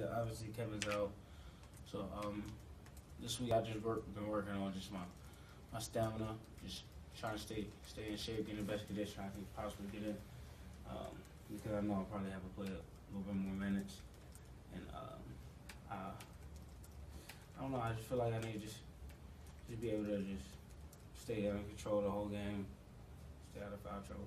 yeah, obviously Kevin's out. So um, this week I just work, been working on just my my stamina, just trying to stay stay in shape, get in the best condition I can possibly get in. Um, because I know I'll probably have to play a little bit more minutes, and um, I I don't know. I just feel like I need to just just be able to just stay under control the whole game, stay out of foul trouble.